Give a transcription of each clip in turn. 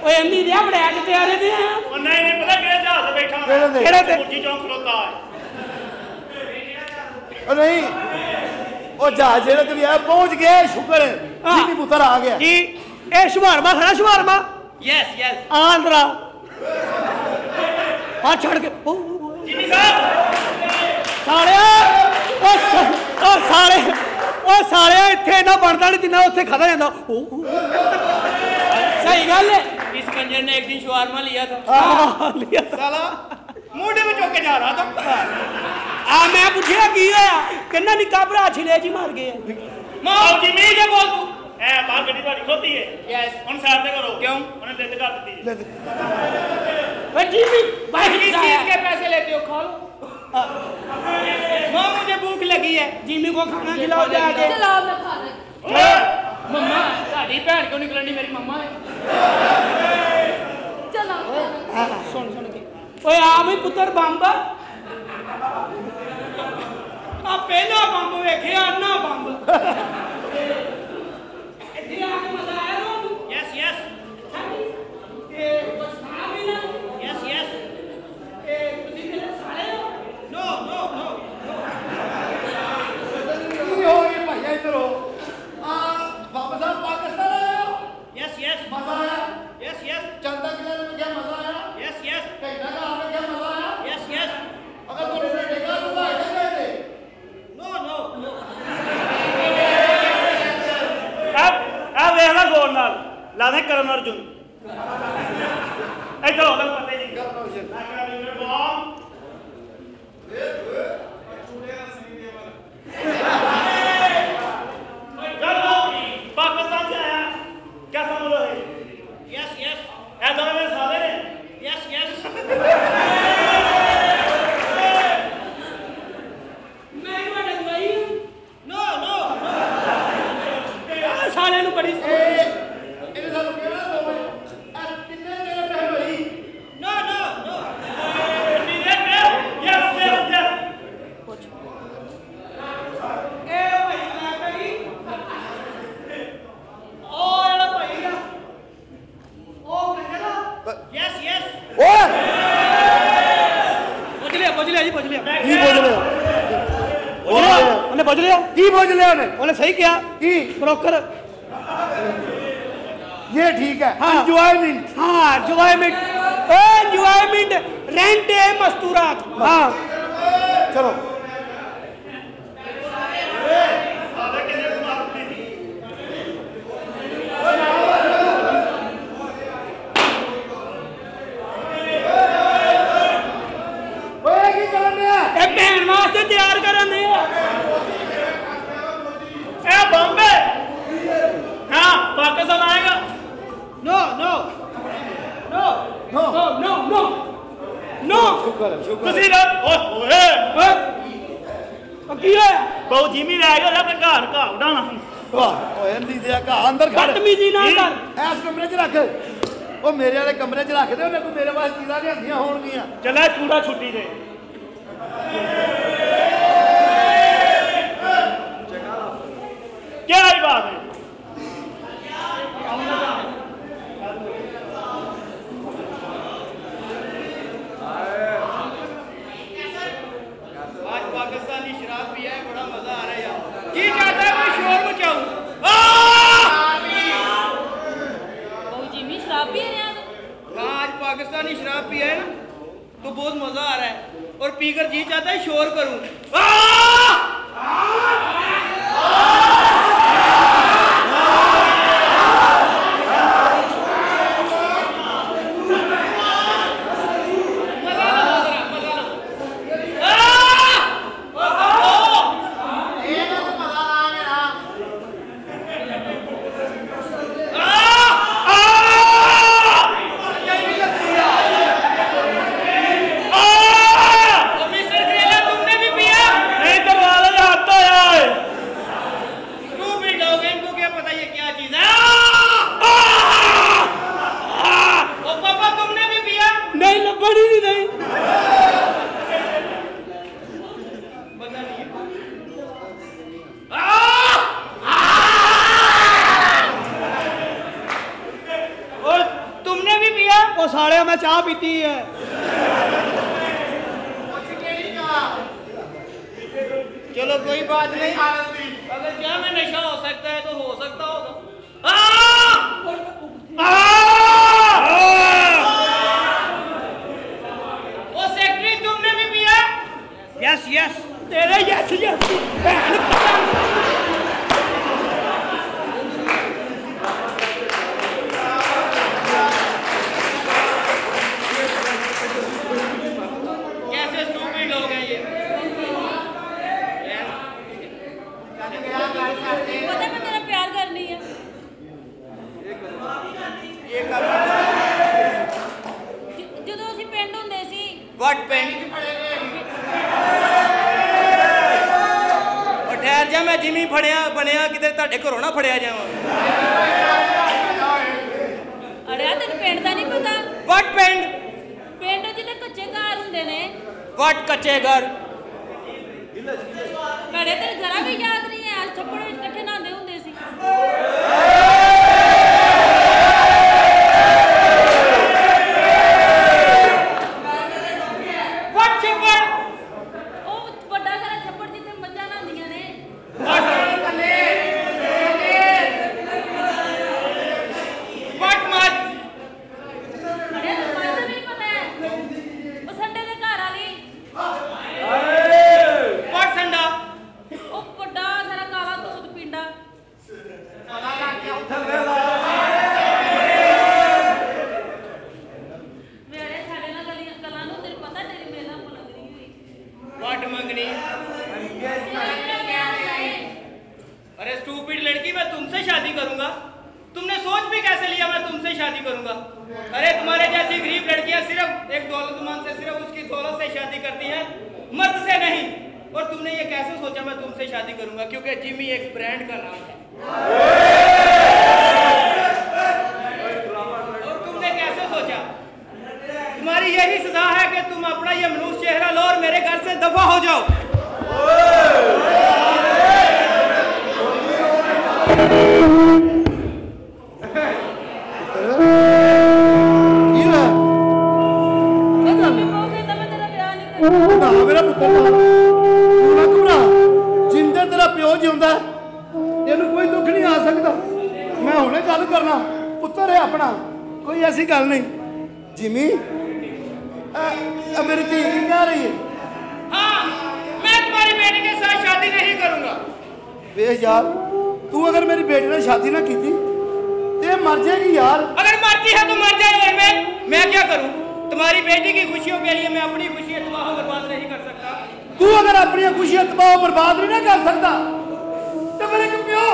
ਓਏ ਅੰਨੀ ਦੇ ਆਪਣੇ ਅੱਜ ਤੇ ਆ ਰਹੇ ਤੇ ਆ ਉਹ ਨਹੀਂ ਨਹੀਂ ਪਤਾ ਕਿਹੜੇ ਜਹਾਜ਼ ਤੇ ਬੈਠਾ ਕਿਹੜੇ ਤੇ? ਕਿਹੜੇ ਤੇ? ਮੁਰਜੀ ਚੌਂਕ ਖਲੋਤਾ ਹੈ ਉਹ ਨਹੀਂ ਉਹ ਜਹਾਜ਼ ਜਿਹੜਾ ਤੇ ਆ ਪਹੁੰਚ ਗਿਆ ਸ਼ੁਕਰ ਹੈ ਹਾਂ। ਜੀ ਪੁੱਤਰ ਆ ਗਿਆ ਜੀ ਇਹ ਸ਼ੁਭਾਰਮਾ ਖੜਾ ਸ਼ੁਭਾਰਮਾ ਯੈਸ ਯੈਸ ਆਂਧਰਾ ਆ ਛੱਡ ਕੇ ਓ, ਓ, ਓ। ਜਿਮੀ ਸਾਹਿਬ ਸਾਲਿਆ ਓ ਸ- ਓ ਸਾਲੇ ਓ ਸਾਲਿਆ ਇੱਥੇ ਇੰਨਾ ਬਣਦਾ ਨਹੀਂ ਜਿੰਨਾ ਉੱਥੇ ਖਾਦਾ ਜਾਂਦਾ ਓ, ਓ। ਸਹੀ ਗੱਲ ਹੈ मैनेजर ने एक दिन शुआरमा लिया था। हाँ, हाँ, हाँ लिया साला मुंडे में चौके जा रहा था। आ मैं पूछिया की होया? कन्ना निका भरा छिले जी मार गए माँ जी मैं क्या बोल तू ए मार गड्डी वाली खोती है। यस उन साहब ने करो। क्यों? उन्हें दे दे कर दी है। जी भी भाई के पैसे लेते हो खा लो माँ मुझे भूख लगी है। जिमी को खाना खिलाओ जा जाके। खिलाओ मैं खाना मम्मा साड़ी भैन क्यों निकलनी? मेरी मम्मा है। ਸੁਣ ਸੁਣ ਕੇ। ਓਏ ਆ ਵੀ ਪੁੱਤਰ ਬੰਬ ਆ। ਪਹਿਲਾ ਬੰਬ ਵੇਖਿਆ ਨਾ ਬੰਬ। अब वेखला गौर नाल लाने करण अर्जुन इधर हो गल पते जी मैं कहा न्यूक्लियर बॉम्ब चलो, पाकिस्तान से आया क्या समझ रहे यस यस ऐ दोनों मेरे साले ने यस यस उन्होंने उन्हें सही किया। कि? ब्रोकर ये ठीक है। हाँ। इंजॉयमेंट हाँ इंजॉयमेंट इंजॉयमेंट रेंट है मस्तूरात हाँ। चलो। 過嚟，佢先啦，我我咧，我幾啊？बहु हाँ? धीमी रहेगा जब तक घर का उठा ना वाह। ओ एमडी जी का अंदर खा बदतमीजी ना कर। ऐस कमरे च रख। ओ मेरे वाले कमरे च रख दे उन्हें को मेरे पास चीज़ां लियांदियाँ होणगियाँ। चला चूड़ा छुट्टी दे। क्या बात है। और पीकर जी चाहता है शोर करूँ। पानी नहीं नहीं और तुमने भी पिया? वो में पीती है। चलो, कोई बात नहीं। अगर क्या में नशा हो सकता है तो हो सकता होगा। ਤੁਸੀਂ ਪਿੰਡ ਹੁੰਦੇ ਸੀ। ਵਾਟ ਪਿੰਡ। ਉਹ ਠਹਿਰ ਜਾ ਮੈਂ ਜਿਵੇਂ ਫੜਿਆ ਬਣਿਆ ਕਿਤੇ ਤੁਹਾਡੇ ਘਰੋਂ ਨਾ ਫੜਿਆ ਜਾਵਾਂ। ਅੜਿਆ ਤੈਨੂੰ ਪਿੰਡ ਦਾ ਨਹੀਂ ਪਤਾ? ਵਾਟ ਪਿੰਡ। ਪਿੰਡ ਜਿਹਦੇ ਕੱਚੇ ਘਰ ਹੁੰਦੇ ਨੇ। ਵਾਟ ਕੱਚੇ ਘਰ। शादी करूँगा। तुमने सोच भी कैसे लिया, मैं तुमसे शादी करूँगा? अरे, तुम्हारे जैसी गरीब लड़कियाँ सिर्फ़ एक दौलतमंद से, सिर्फ़ उसकी दौलत से शादी करती हैं, मर्द से नहीं। और तुमने ये कैसे सोचा, मैं तुमसे शादी करूँगा? क्योंकि जिमी एक ब्रांड का नाम है। और तुमने कैसे सोचा? तुम्हारी यही सजा है कि तुम अपना ये मनुष्य चेहरा लो और मेरे घर से दफ़ा हो जाओ। ਤੇਰਾ ਵਿਆਹ ਨਹੀਂ ਕਰਨਾ ਨਾ ਮੇਰਾ ਪੁੱਤਰ ਨਾ ਤੂੰ ਨਾ ਘਬਰਾ ਜਿੰਦੇ ਤੇਰਾ ਪਿਓ ਜਿਉਂਦਾ ਹੈ, ਇਹਨੂੰ ਕੋਈ ਦੁੱਖ ਨਹੀਂ ਆ ਸਕਦਾ ਮੈਂ ਹੁਣੇ ਗੱਲ ਕਰਨਾ ਪੁੱਤਰ ਹੈ ਆਪਣਾ ਕੋਈ ਐਸੀ ਗੱਲ ਨਹੀਂ ਜਿਮੀ ਆ ਮੇਰੀ ਧੀ ਕੀ ਕਹਿ ਰਹੀ ਹੈ हाँ मैं तुम्हारी बेटी के साथ शादी नहीं करूंगा ਵੇਖ ਯਾਰ ਤੂੰ ਅਗਰ ਮੇਰੀ ਬੇਟੀ ਨਾਲ ਸ਼ਾਦੀ ਨਾ ਕੀਤੀ ਤੇ ਇਹ ਮਰ ਜਾਏਗੀ ਯਾਰ अगर मरती है तो मर जाए और मैं मैं क्या करूं तुम्हारी बेटी की खुशियों के लिए मैं अपनी खुशियां तबाह बर्बाद नहीं कर सकता ਤੂੰ ਅਗਰ ਆਪਣੀਆਂ ਖੁਸ਼ੀਆਂ ਤਬਾਹ ਬਰਬਾਦ ਨਹੀਂ ਨਾ ਕਰ ਸਕਦਾ ਤੇ ਫਿਰ ਇੱਕ ਪਿਓ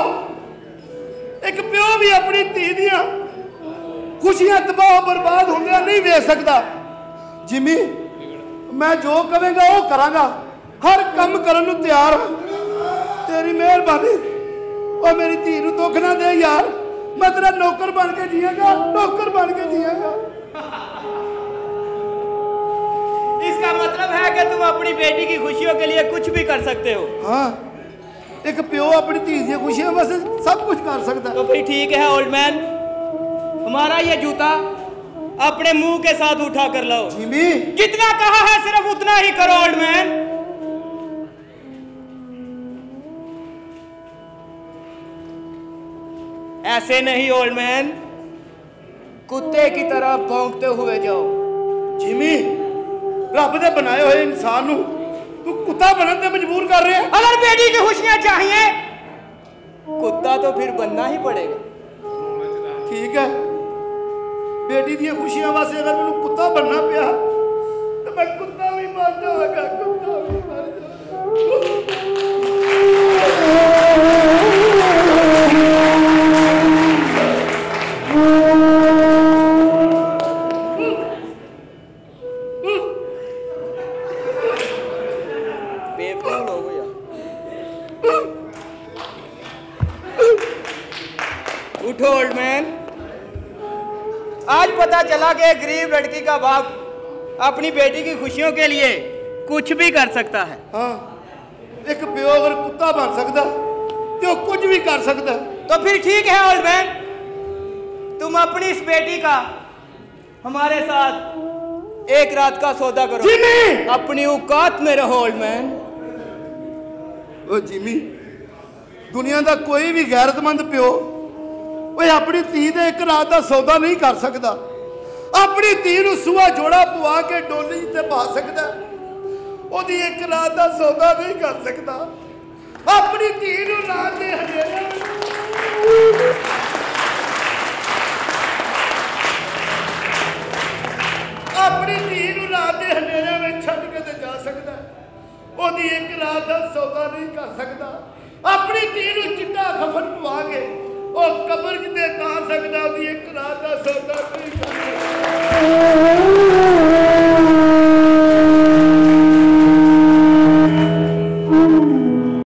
ਇੱਕ ਪਿਓ ਵੀ ਆਪਣੀ ਧੀ ਦੀਆਂ ਖੁਸ਼ੀਆਂ ਤਬਾਹ ਬਰਬਾਦ ਹੁੰਦਿਆਂ ਨਹੀਂ ਵੇਖ ਸਕਦਾ ਜਿਮੀ ਮੈਂ ਜੋ ਕਵੇਂਗਾ ਉਹ ਕਰਾਂਗਾ ਹਰ ਕੰਮ ਕਰਨ ਨੂੰ ਤਿਆਰ ਹਾਂ ਤੇਰੀ ਮਿਹਰਬਾਨੀ ਉਹ ਮੇਰੀ ਧੀ ਨੂੰ ਦੁੱਖ ਨਾ ਦੇ ਯਾਰ ਮੈਂ ਤੇਰਾ ਨੌਕਰ ਬਣ ਕੇ ਜੀਵਾਂਗਾ ਨੌਕਰ ਬਣ ਕੇ ਜੀਵਾਂਗਾ है कि तुम अपनी बेटी की खुशियों के लिए कुछ भी कर सकते हो ਹਾਂ ਇੱਕ ਪਿਓ ਆਪਣੀ ਧੀ ਦੀਆਂ ਖੁਸ਼ੀਆਂ ਵਾਸਤੇ ਸਭ ਕੁਝ ਕਰ ਸਕਦਾ तो फिर ठीक है ओल्ड मैन हमारा ये जूता अपने मुंह के साथ उठा कर लाओ ਜਿਮੀ जितना कहा है सिर्फ उतना ही करो ओल्ड मैन ऐसे नहीं ओल्ड मैन कुत्ते की तरह भौंकते हुए जाओ ਜਿਮੀ ਰੱਬ ਦੇ ਬਣਾਏ ਹੋਏ ਇਨਸਾਨ ਨੂੰ ਤੂੰ ਕੁੱਤਾ ਬਣਨ ਤੇ ਮਜਬੂਰ ਕਰ ਰਿਹਾ ਅਗਰ ਬੇਟੀ ਕੀ ਖੁਸ਼ੀਆਂ ਚਾਹੀਏ ਕੁੱਤਾ ਤਾਂ ਫਿਰ ਬੰਨਾ ਹੀ ਪੜੇਗਾ। ਠੀਕ ਹੈ। ਬੇਟੀ ਦੀਆਂ ਖੁਸ਼ੀਆਂ ਵਾਸਤੇ ਅਗਰ ਮੈਨੂੰ ਕੁੱਤਾ ਬਣਨਾ ਪਿਆ ਤੇ ਮੈਂ ਕੁੱਤਾ ਵੀ ਮਰ ਜਾਵਾਂਗਾ ਕੁੱਤਾ ਵੀ ਮਰ ਜਾਵਾਂਗਾ। उठो ओल्ड मैन आज पता चला कि गरीब लड़की का बाप अपनी बेटी की खुशियों के लिए कुछ भी कर सकता है। हाँ एक प्यो अगर कुत्ता बन सकता तो कुछ भी कर सकता। तो फिर ठीक है ओल्ड मैन तुम अपनी इस बेटी का हमारे साथ एक रात का सौदा करो। जिमी! अपनी औकात में रहो ओल्ड मैन ओ जिमी दुनिया का कोई भी गैरतमंद प्यो ਓਏ, ਆਪਣੀ ਧੀ ਦੇ ਇੱਕ ਰਾਤ ਦਾ ਸੌਦਾ ਨਹੀਂ ਕਰ ਸਕਦਾ। ਆਪਣੀ ਧੀ ਨੂੰ ਸੂਆ ਜੋੜਾ ਪਵਾ ਕੇ ਡੋਲੀ ਤੇ ਪਾ ਸਕਦਾ ਉਹਦੀ ਇੱਕ ਰਾਤ ਦਾ ਸੌਦਾ ਨਹੀਂ ਕਰ ਸਕਦਾ। ਆਪਣੀ ਧੀ ਨੂੰ ਰਾਤ ਦੇ ਹਨੇਰੇ ਆਪਣੀ ਧੀ ਨੂੰ ਰਾਤ ਦੇ ਹਨੇਰੇ ਵਿੱਚ ਛੱਡ ਕੇ ਤੇ ਜਾ ਸਕਦਾ ਉਹਦੀ ਇੱਕ ਰਾਤ ਦਾ ਸੌਦਾ ਨਹੀਂ ਕਰ ਸਕਦਾ। ਆਪਣੀ ਧੀ ਨੂੰ ਚਿੱਟਾ ਖਫਨ ਪਵਾ ਕੇ ਉਹ ਕਬਰ ਕਿਤੇ ਤਾਂ ਸਕਦਾ ਉਹਦੀ ਇੱਕ ਰਾਤ ਦਾ ਸੌਦਾ ਕੋਈ